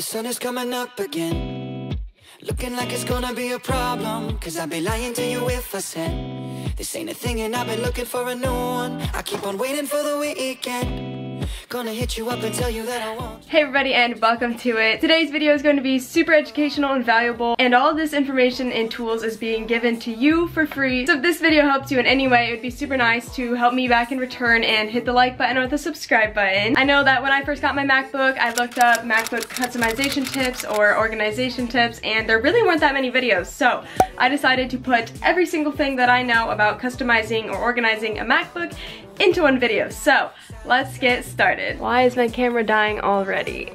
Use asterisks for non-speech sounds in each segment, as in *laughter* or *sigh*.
The sun is coming up again. Looking like it's gonna be a problem. Cause I'd be lying to you if I said this ain't a thing and I've been looking for a new one. I keep on waiting for the weekend. Gonna hit you up and tell you that I won't. Hey everybody and welcome to it. Today's video is going to be super educational and valuable and all this information and tools is being given to you for free. So if this video helps you in any way, it would be super nice to help me back in return and hit the like button or the subscribe button. I know that when I first got my MacBook, I looked up MacBook customization tips or organization tips and there really weren't that many videos. So I decided to put every single thing that I know about customizing or organizing a MacBook into one video. So let's get started. Why is my camera dying already?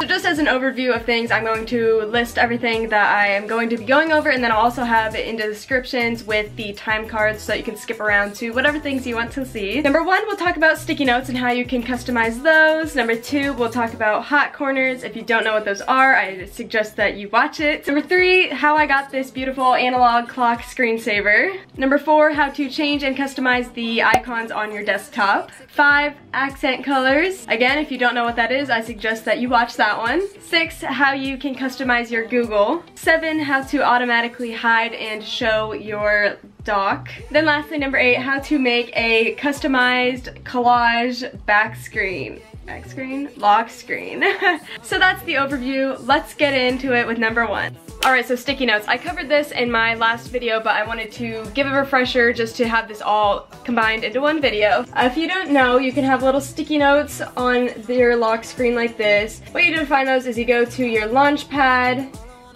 So just as an overview of things, I'm going to list everything that I am going to be going over and then I'll also have it in the descriptions with the time cards so that you can skip around to whatever things you want to see. Number one, we'll talk about sticky notes and how you can customize those. Number two, we'll talk about hot corners. If you don't know what those are, I suggest that you watch it. Number three, how I got this beautiful analog clock screensaver. Number four, how to change and customize the icons on your desktop. Five, accent colors. Again, if you don't know what that is, I suggest that you watch that that one. Six, how you can customize your Google. Seven, how to automatically hide and show your dock. Then lastly, number eight, how to make a customized collage back screen back screen, lock screen. *laughs* so that's the overview. Let's get into it with number one. Alright, so sticky notes. I covered this in my last video, but I wanted to give a refresher just to have this all combined into one video. Uh, if you don't know, you can have little sticky notes on your lock screen like this. What you do to find those is you go to your launch pad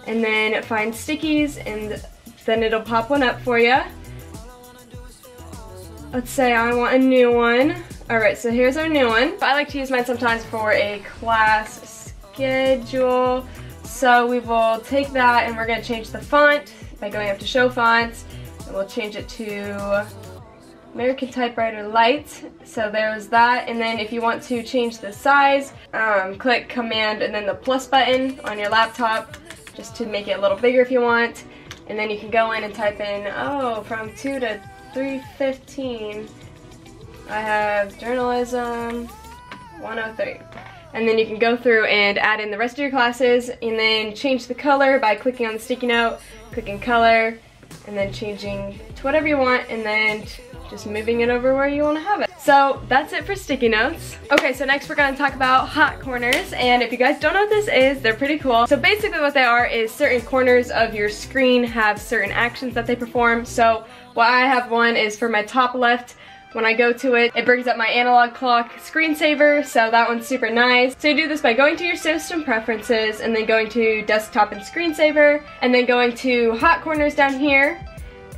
and then find stickies and then it'll pop one up for you. Let's say I want a new one. Alright, so here's our new one. I like to use mine sometimes for a class schedule. So we will take that and we're going to change the font by going up to show fonts. And we'll change it to American Typewriter Light. So there's that. And then if you want to change the size, um, click Command and then the plus button on your laptop just to make it a little bigger if you want. And then you can go in and type in, oh, from 2 to 315. I have journalism 103. And then you can go through and add in the rest of your classes and then change the color by clicking on the sticky note, clicking color, and then changing to whatever you want and then just moving it over where you want to have it. So that's it for sticky notes. Okay, so next we're going to talk about hot corners. And if you guys don't know what this is, they're pretty cool. So basically what they are is certain corners of your screen have certain actions that they perform. So what I have one is for my top left, when I go to it, it brings up my analog clock screensaver, so that one's super nice. So you do this by going to your system preferences and then going to desktop and screensaver and then going to hot corners down here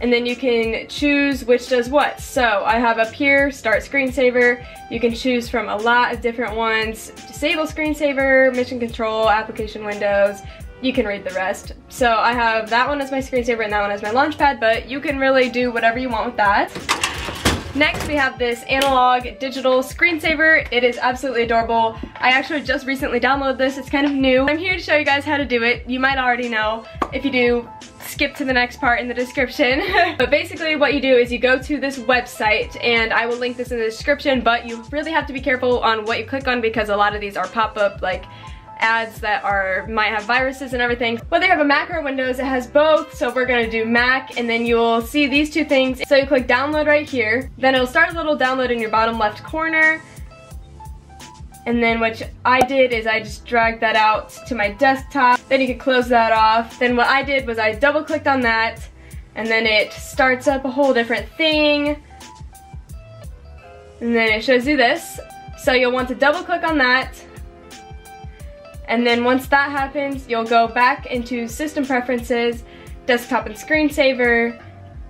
and then you can choose which does what. So I have up here, start screensaver. You can choose from a lot of different ones. Disable screensaver, mission control, application windows, you can read the rest. So I have that one as my screensaver and that one as my launchpad, but you can really do whatever you want with that. Next we have this analog digital screensaver. It is absolutely adorable. I actually just recently downloaded this. It's kind of new. I'm here to show you guys how to do it. You might already know. If you do, skip to the next part in the description. *laughs* but basically what you do is you go to this website and I will link this in the description but you really have to be careful on what you click on because a lot of these are pop-up like ads that are might have viruses and everything. Whether you have a Mac or Windows, it has both, so we're gonna do Mac, and then you'll see these two things. So you click download right here, then it'll start a little download in your bottom left corner, and then what I did is I just dragged that out to my desktop. Then you can close that off. Then what I did was I double clicked on that and then it starts up a whole different thing. And then it shows you this. So you'll want to double click on that and then once that happens, you'll go back into System Preferences, Desktop and Screensaver,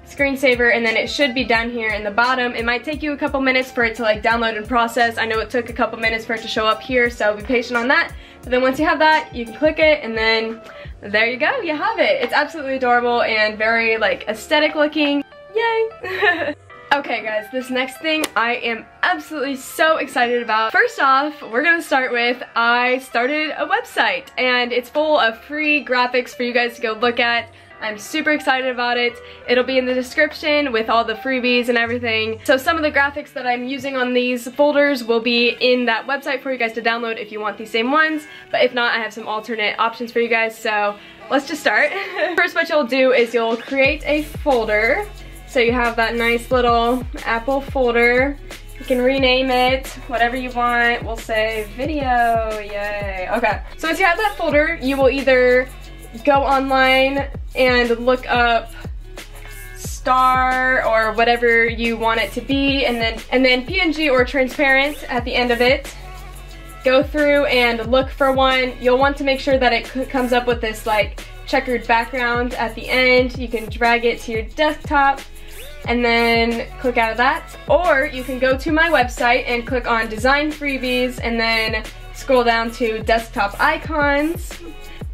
Screensaver, and then it should be down here in the bottom. It might take you a couple minutes for it to like download and process. I know it took a couple minutes for it to show up here, so be patient on that. But then once you have that, you can click it, and then there you go, you have it. It's absolutely adorable and very like aesthetic looking. Yay! *laughs* Okay guys, this next thing I am absolutely so excited about. First off, we're gonna start with, I started a website and it's full of free graphics for you guys to go look at. I'm super excited about it. It'll be in the description with all the freebies and everything. So some of the graphics that I'm using on these folders will be in that website for you guys to download if you want these same ones. But if not, I have some alternate options for you guys. So let's just start. *laughs* First what you'll do is you'll create a folder. So you have that nice little Apple folder. You can rename it, whatever you want. We'll say video, yay. Okay, so once you have that folder, you will either go online and look up star or whatever you want it to be and then and then PNG or transparent at the end of it. Go through and look for one. You'll want to make sure that it comes up with this like checkered background at the end. You can drag it to your desktop and then click out of that or you can go to my website and click on design freebies and then scroll down to desktop icons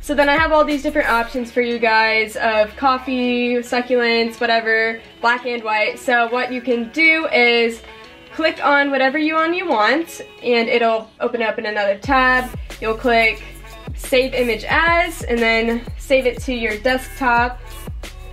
so then I have all these different options for you guys of coffee, succulents, whatever, black and white. So what you can do is click on whatever you one you want and it'll open up in another tab. You'll click save image as and then save it to your desktop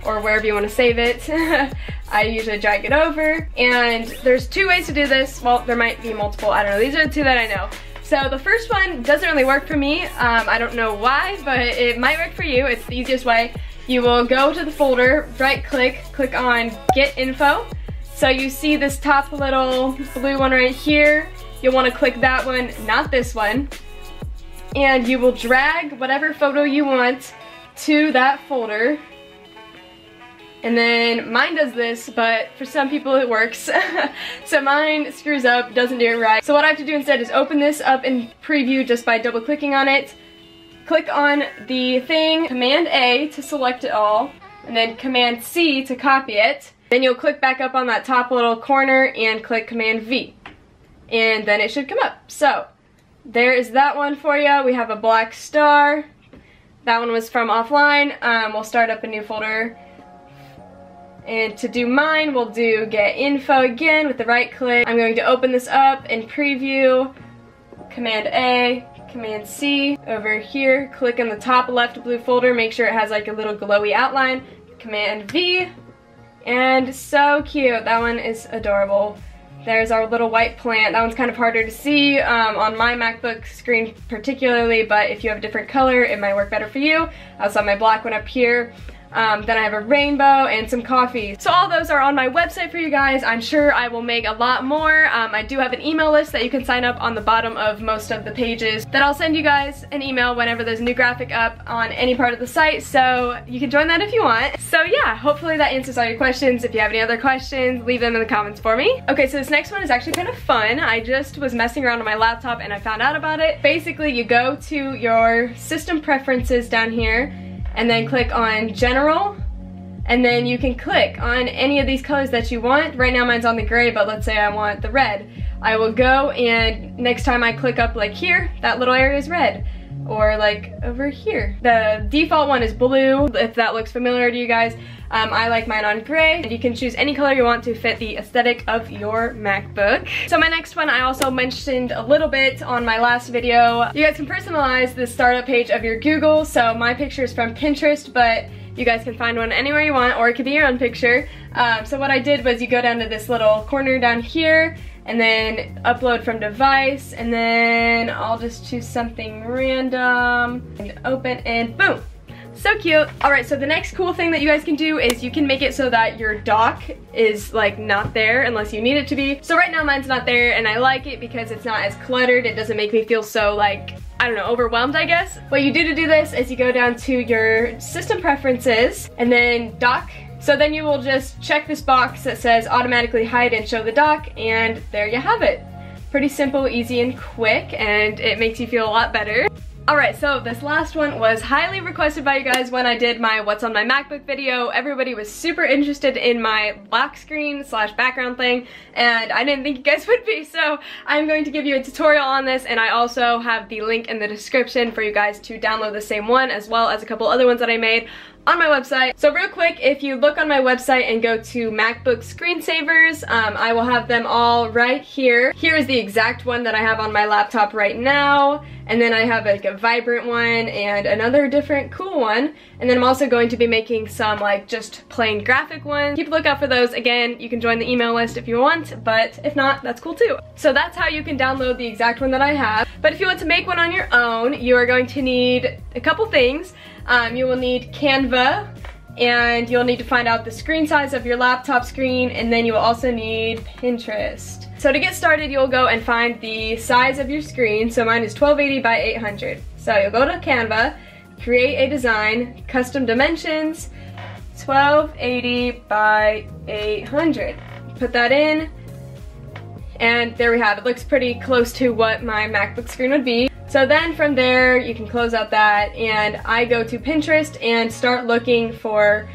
or wherever you want to save it. *laughs* I usually drag it over and there's two ways to do this. Well, there might be multiple, I don't know. These are the two that I know. So the first one doesn't really work for me. Um, I don't know why, but it might work for you. It's the easiest way. You will go to the folder, right click, click on get info. So you see this top little blue one right here. You'll want to click that one, not this one. And you will drag whatever photo you want to that folder. And then mine does this, but for some people it works. *laughs* so mine screws up, doesn't do it right. So what I have to do instead is open this up in preview just by double clicking on it. Click on the thing, Command A to select it all, and then Command C to copy it. Then you'll click back up on that top little corner and click Command V. And then it should come up. So there is that one for you. We have a black star. That one was from offline. Um, we'll start up a new folder and to do mine, we'll do get info again with the right click. I'm going to open this up in preview, Command A, Command C. Over here, click in the top left blue folder, make sure it has like a little glowy outline. Command V, and so cute. That one is adorable. There's our little white plant. That one's kind of harder to see um, on my MacBook screen particularly, but if you have a different color, it might work better for you. I also have my black one up here. Um, then I have a rainbow and some coffee. So all those are on my website for you guys. I'm sure I will make a lot more. Um, I do have an email list that you can sign up on the bottom of most of the pages that I'll send you guys an email whenever there's a new graphic up on any part of the site. So you can join that if you want. So yeah, hopefully that answers all your questions. If you have any other questions, leave them in the comments for me. Okay, so this next one is actually kind of fun. I just was messing around on my laptop and I found out about it. Basically, you go to your system preferences down here and then click on general and then you can click on any of these colors that you want. Right now mine's on the gray, but let's say I want the red. I will go and next time I click up like here, that little area is red. Or like over here. The default one is blue, if that looks familiar to you guys. Um, I like mine on gray. And you can choose any color you want to fit the aesthetic of your MacBook. So my next one I also mentioned a little bit on my last video. You guys can personalize the startup page of your Google. So my picture is from Pinterest, but you guys can find one anywhere you want, or it could be your own picture. Um, so what I did was you go down to this little corner down here, and then upload from device, and then I'll just choose something random, and open, and boom! So cute. Alright, so the next cool thing that you guys can do is you can make it so that your dock is like not there unless you need it to be. So right now mine's not there and I like it because it's not as cluttered. It doesn't make me feel so like I don't know, overwhelmed, I guess. What you do to do this is you go down to your system preferences and then dock. So then you will just check this box that says automatically hide and show the dock and there you have it. Pretty simple, easy, and quick, and it makes you feel a lot better. Alright, so this last one was highly requested by you guys when I did my What's on my MacBook video. Everybody was super interested in my lock screen slash background thing, and I didn't think you guys *laughs* would be, so I'm going to give you a tutorial on this, and I also have the link in the description for you guys to download the same one, as well as a couple other ones that I made on my website. So real quick, if you look on my website and go to MacBook screensavers, um, I will have them all right here. Here is the exact one that I have on my laptop right now. and then I have like a vibrant one and another different cool one. And then I'm also going to be making some like just plain graphic ones. Keep a lookout for those. Again, you can join the email list if you want, but if not, that's cool too. So that's how you can download the exact one that I have. But if you want to make one on your own, you are going to need a couple things. Um, you will need Canva, and you'll need to find out the screen size of your laptop screen and then you will also need Pinterest. So to get started you'll go and find the size of your screen. So mine is 1280 by 800. So you'll go to Canva, create a design, custom dimensions, 1280 by 800. Put that in and there we have it. Looks pretty close to what my MacBook screen would be. So then from there, you can close out that and I go to Pinterest and start looking for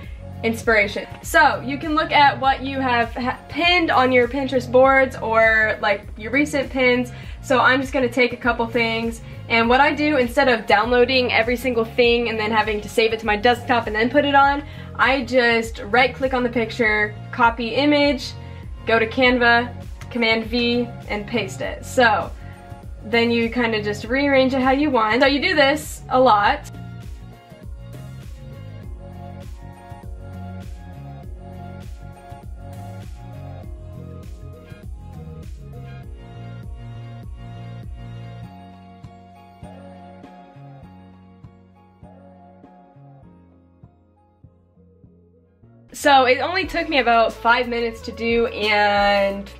inspiration. So you can look at what you have ha pinned on your Pinterest boards or like your recent pins. So I'm just gonna take a couple things and what I do instead of downloading every single thing and then having to save it to my desktop and then put it on, I just right click on the picture, copy image, go to Canva, Command V and paste it. So then you kind of just rearrange it how you want. So you do this a lot. So it only took me about five minutes to do and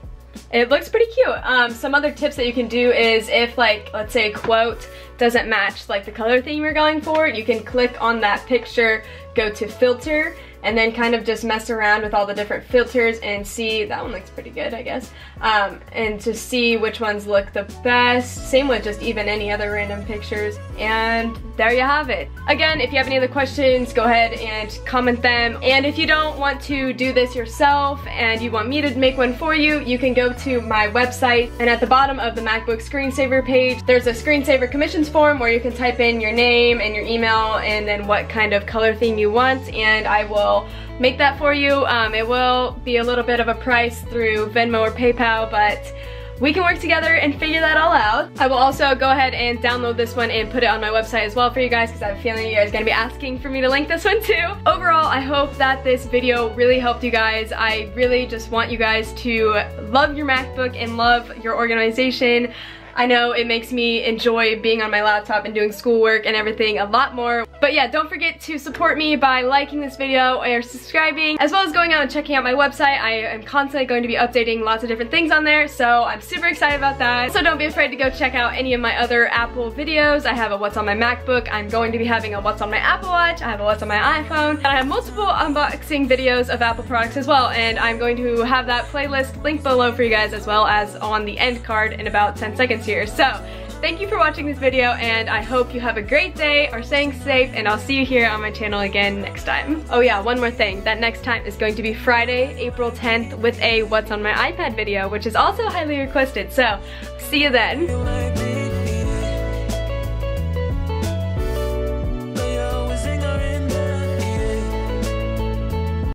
it looks pretty cute. Um, some other tips that you can do is if like, let's say a quote doesn't match like the color theme you're going for, you can click on that picture, go to filter, and then kind of just mess around with all the different filters and see, that one looks pretty good I guess, um, and to see which ones look the best. Same with just even any other random pictures. And there you have it. Again, if you have any other questions, go ahead and comment them. And if you don't want to do this yourself and you want me to make one for you, you can go to my website and at the bottom of the MacBook screensaver page, there's a screensaver commissions form where you can type in your name and your email and then what kind of color theme you want and I will make that for you. Um, it will be a little bit of a price through Venmo or PayPal, but we can work together and figure that all out. I will also go ahead and download this one and put it on my website as well for you guys because I have a feeling you guys are going to be asking for me to link this one too. Overall, I hope that this video really helped you guys. I really just want you guys to love your MacBook and love your organization. I know it makes me enjoy being on my laptop and doing schoolwork and everything a lot more. But yeah, don't forget to support me by liking this video or subscribing, as well as going out and checking out my website. I am constantly going to be updating lots of different things on there, so I'm super excited about that. So don't be afraid to go check out any of my other Apple videos. I have a What's on my MacBook. I'm going to be having a What's on my Apple Watch. I have a What's on my iPhone. And I have multiple unboxing videos of Apple products as well, and I'm going to have that playlist linked below for you guys as well as on the end card in about 10 seconds here. So thank you for watching this video and I hope you have a great day, are staying safe, and I'll see you here on my channel again next time. Oh yeah, one more thing. That next time is going to be Friday, April 10th with a What's on my iPad video, which is also highly requested. So see you then.